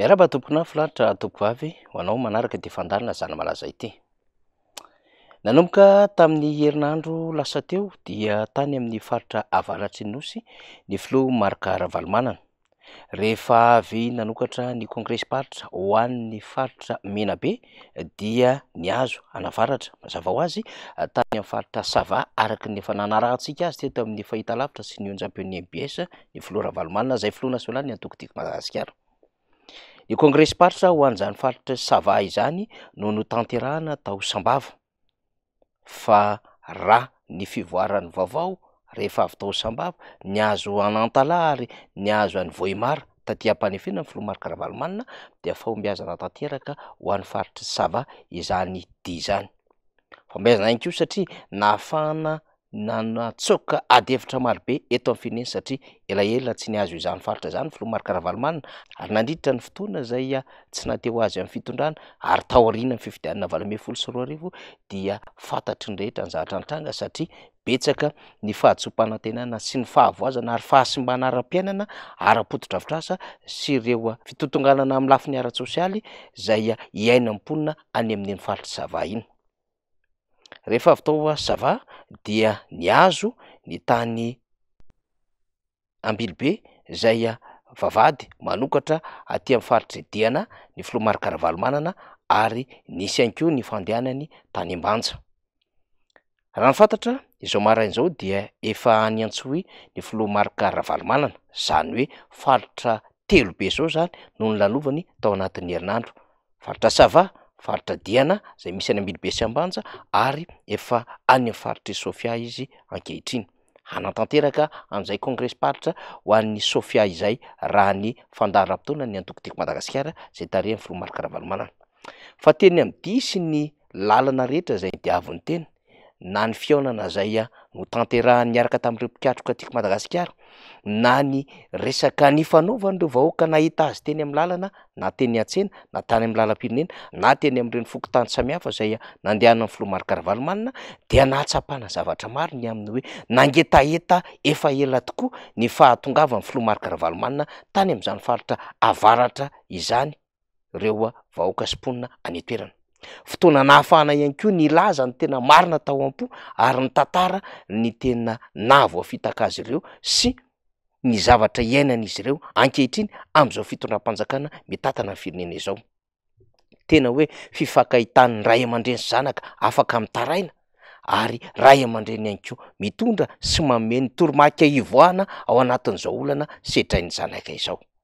Miarahaba tomponà filanitra tompovavy ho anao manaraka ity fandalina zana malaza ity. Nanomboka tamin'ny herinandro lasa teo dia tany amin'ny faritra avaratry ny Nosy ny filoha Marc Ravalomanana. Rehefa avy nanokatra ny kongresim-paritra ho an'ny faritra Menabe dia nihazo an'avaratra, mazava ho azy, tany amin'ny faritra Sava, araka ny efa nanarahantsika azy teto amin'ny fahitalavitra sy ny onjam-peon'ny mbs, ny filoha Ravalomanana, izay filoha nasionalin'ny antoko Tiako Madagasikara. Ny kongresim-paritra ho an'izany faritra Sava izany no notanterahana tao Sambava. fa ra ny fivoaran'ny vaovao rehefa avy tao Sambava, nihazo an'Antalaha ary nihazo an'i Vohemar taty am-panefenana ny filoha Marc Ravalomanana dia fahombiazana tanteraka ho an'ny faritr'i Sava izany dia izany. Fahombiazana ihany koa satria nahafahana nanatsoaka ady hevitra marobe eto amin'ny firenena satria elaela tsy nihazo izany faritra izany ny filoha Marc Ravalomanana ary nandritra ny fotoana izay tsy nahate ho azy amin'ny fitondrana ary taoriana ny fifidianana valo ambin'ny folo sy roa arivo dia fantatry ny rehetra ny zavatra nitranga satria betsaka ny fahatsoam-panantenana sy ny fahavoazana ary fahasimbana ara-piainana ara-potodrafitrasa sy ireo fitotonganana amin'ny lafiny ara-tsosialy izay iainan'ny mponina any amin'iny faritra Sava iny. Rehefa avy tao Sava dia nihazo ny tany Ambilobe izay vavahady manokatra aty amin'ny faritry Diana ny filoha Marc Ravalomanana ary nisy ihany koa ny fandehanany tany Ambanja. Raha ny fantatra izao maraina izao dia efa any Antsohihy ny filoha Marc Ravalomanana izany hoe faritra telo be zao zany no nolalovany tao anatin'ny herinandro. Faritra Sava, faritra Diana izay misy any Ambilobe sy Ambanja ary efa any amin'ny faritr'i Sofia izy ankehitriny. Hanatanteraka an'izay kongresim-paritra ho an'i Sofia izay raha ny fandahany ara-potoana ny antoko Tiako Madagasikara izay tarihan'ny filoha Marc Ravalomanana. Fa teny amin'ny dihy sy ny lalana rehetra izay diaviny teny na ny fihaonana izay notanterahiny niaraka tamin'ireo mpikatroka Tiako Madagasikara, na ny resaka nifanaovany ireo vahoaka nahita azy teny amin'ny lalana na teny an-tsena na tany amin'ny lalam-pirenena na teny amin'ireny fokontany samihafa izay nandehanan'ny filoha Marc Ravalomanana dia nahatsapana zavatra maro ny amin'ny hoe nangetaheta efa ela tokoa ny fahatongavan'ny filoha Marc Ravalomanana tany amin'izany faritra avaratra izany. ireo vahoaka sy mponina any an-toerana. Fotoana nahafahana ihany koa nilaza ny tena marina tao am-po ary nitantara ny tena nahavoafitaka azy ireo sy ny zavatra iainan'izy ireo ankehitriny amin'izao fitondram-panjakana mitantana ny firenena izao. Tena hoe fifankahitan'ny ray aman-dreny sy zanaka afaka mitaraina ary ray aman-dreny ihany koa mitondra sy manome ny toromarika hivoahana ao anatin'izao olana sedrain'ny zanaka izao.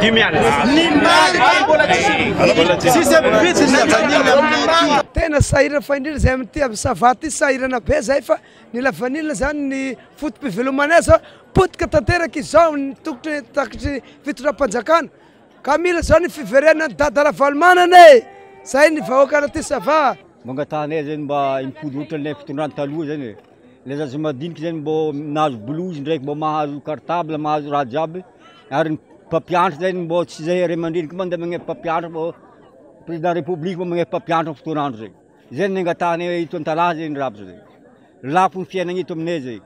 Dimy alina. Ny mari mari mbola tsisy. Tsisy ampipitsy ny lavanila amin'ny aty. Tena sahirana fa indrindra zay amin'ity amin'ny ça va ty sahirana be zay fa ny lavanila zany ny foto-pivelomany azy zao potika tanteraka izao ny tokotry takatry ny fitondram-panjakana ka mila zao ny fiverenan'i dada Ravalomanana e! zay ny vahoaka anaty ça va. Mangatahana ahy zany mba himpody ohatran'ilay fitondrany taloha zany e. ilay zaza madinika zany mbô nahazo bolozy ndraiky mbô mahazo cartable mahazo raha jiaby ary ny mpampianatra zany mbô tsy zay ray aman-dreny koa mandeha magnery mpampianatra mbô président république mbô magnery mpampianatra am fotoana andro zay zay ny angatahanay eto antalaha zay ny rab zay lafo ny fiainagna eto aminay zay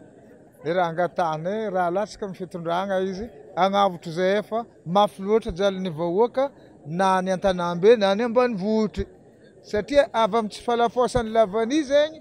le raha angatahanay raha latsaka am fitondragna izy agnavotro zay efa mafy loatra jalin'ny vahoaka na any antanambe na any ambanivohitry satria avy am tsy falafosan'ny lavani zegny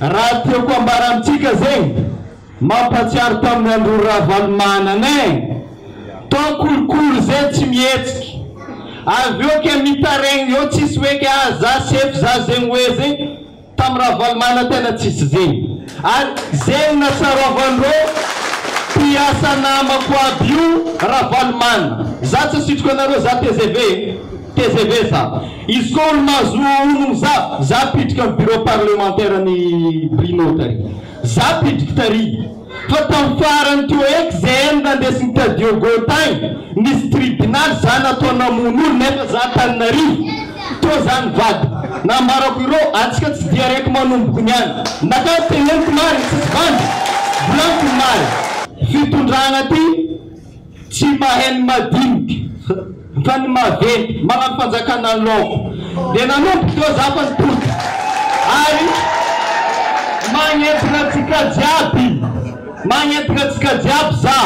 Raha tiako ambara amintsika zegny, mampatsiaro tamin'ny andron'i Ravalomanana eh! Tao kolikoly zay tsy mihetsiky, avy eo ke mitaregny eo tsisy hoe ke ah za sefo za zegny hoe zegny, tamin'i Ravalomana tena tsisy zegny ary zegny natsaroavandreo mpiasa namako aby io Ravalomana, za tsy asitriko anareo za tgv eh! Tgv za. Izy koa olo mahazoa honogno za, za pidriky am bureau parlementaire ny Bruno tary. Za pidriky tary. Fa tam farany teo eky zay ny nandesiny ta Diogo tagny, nisy tribunal za natao namono olo nefa za Antananarivo. Tô za nivady. Nambarako ireo, antsika tsy dia raiky manomboky ny any. Nakany teneniko marigny tsisy vandy. Volaniko ny mari. Fitondragna ty. Tsy mahay ny madinika fa ny maventy maha fanjakana laoko dia nanomboka teo za fa nitoky ary magnentina antsika jiaby magnentina antsika jiaby za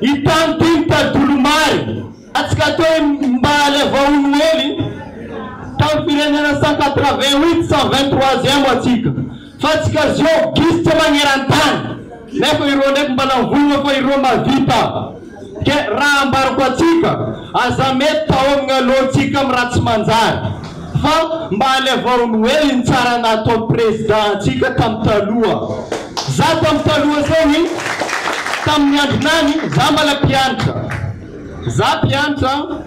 i tany ty ny tany tolomary atsika teo i mbaly avao noely tam firenena cent quatre vingt huit cent vingt troisième atsika Fa tsy gazio gisitra magneran-tany nefa ireo ndreky mba nangorona fa ireo mahavita ke raha ambarako atsika aza mety tahomigna aloha tsika am raha tsy manjary fa mba alevao ny hoe ino tsara natao president antsika tam taloha za tam taloha zegny tamin'ny andronany za mbala mpianatra za mpianatra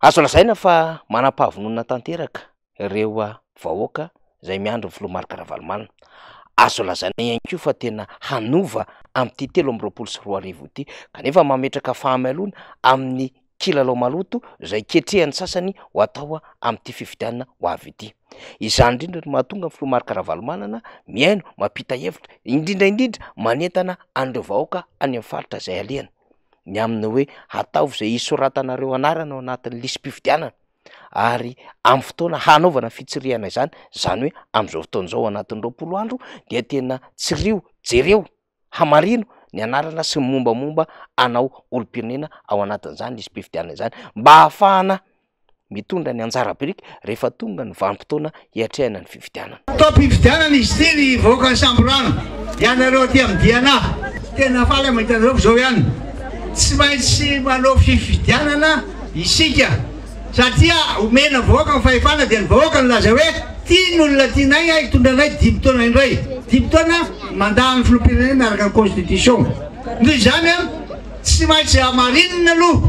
Azo lazaina fa manam-pahavononana tanteraka ireo vahoaka izay miandry ny filoha Marc Ravalomanana. Azo lazaina ihany koa fa tena hanova amin'ity telo amby roapolo sy roa arivo ity kanefa mametraka fahamailoana amin'ny kilalao maloto izay ketrehan'ny sasany ho atao amin'ity fifidianana ho avy ity. Izany indrindra no mahatonga ny filoha Marc Ravalomanana mihaino, mampita hevitra, indrindra indrindra manentana an'ireo vahoaka any amin'ny faritra izay alehany. ny amin'ny hoe ataovy izay hisoratanareo anarana ao anatin'ny lisi-pifidianana ary amin'ny fotoana hanaovana fitsirihana izany, izany hoe amin'izao fotoana izao anatin'ny roapolo andro dia tena tsiriho, jereo, hamarino ny anarana sy ny mombamomba anao olom-pirenena ao anatin'izany lisi-pifidianana izany mba hahafahana. mitondra ny anjara biriky rehefa tonga ny vanim-potoana hiatrehana ny fifidianana. Taom-pifidianana izy ity ry vahoakan'i Samborano, ianareo aty amin'ny Diana. Tena faly aho mahita anareo fa izao ihany. Tsy maintsy manao fifidianana isika satria omena vahoaka ny fahefana dia ny vahoaka no milaza hoe ity ny olona tianay hitondra anay dimy taona indray. Dimy taona mandahan'ny filoham-pirenena araka ny Constitution. Noho izany, tsy maintsy hamarinina aloha.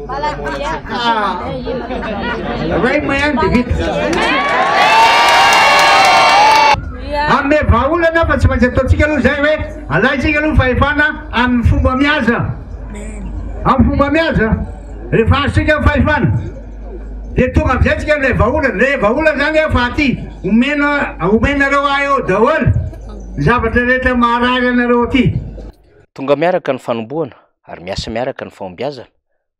Hanome vahaolana fa tsy maintsy ataontsika aloha izay hoe alaintsika aloha ny fahefana amin'ny fomba mihaja, amin'ny fomba mihaja. Rehefa azontsika ny fahefana dia tonga amin'izay isika amin'ilay vahaolana. Ilay vahaolana izany hoe fa aty omena omenareo ahy eo daholo ny zavatra rehetra maharary anareo aty. Tonga miaraka ny fanombohana. ary miasa miaraka ny fahombiazana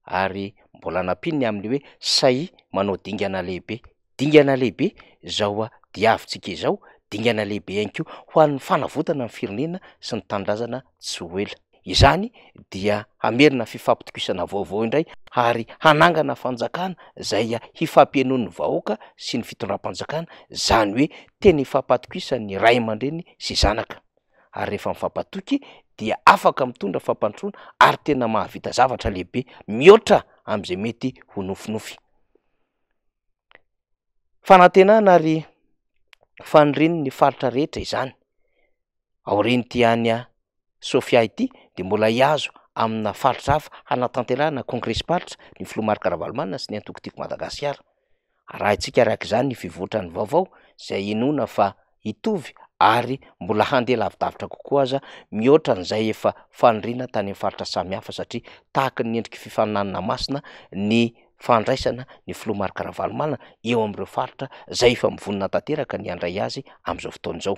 ary mbola nampiany ny amin'ny hoe sahia manao dingana lehibe, dingana lehibe izao diavintsika izao, dingana lehibe ihany koa ho an'ny fanavotana ny firenena sy ny tanindrazana tsy ho ela. Izany dia hamerina fifampitokisana vaovao indray ary hanangana fanjakana izay hifampihainoan'ny vahoaka sy ny fitondram-panjakana, izany hoe tena hifampatokisan'ny ray aman-dreny sy zanaka. ary rehefa mifampatoky dia afaka mitondra fampandrosoana ary tena mahavita zavatra lehibe mihoatra amin'izay mety ho nofinofy. Fanantenana ary faniriany ny faritra rehetra izany. Aorian'ity any Sofia ity dia mbola hihazo amina faritra hafa hanatanterahana kongresim-paritra ny filoha Marc Ravalomanana sy ny antoko tiako Madagasikara. Arahintsika araka izany ny fivoitran'ny vaovao izay hinoana fa hitovy ary mbola handeha lavidavitra kokoa aza mihoatra an'izay efa faniriana tany amin'ny faritra samihafa satria tahaka ny endriky fifaninanana masina ny fandraisana ny filoha Marc Ravalomanana eo amin'ireo faritra izay efa mivonona tanteraka ny handray azy amin'izao fotoana izao.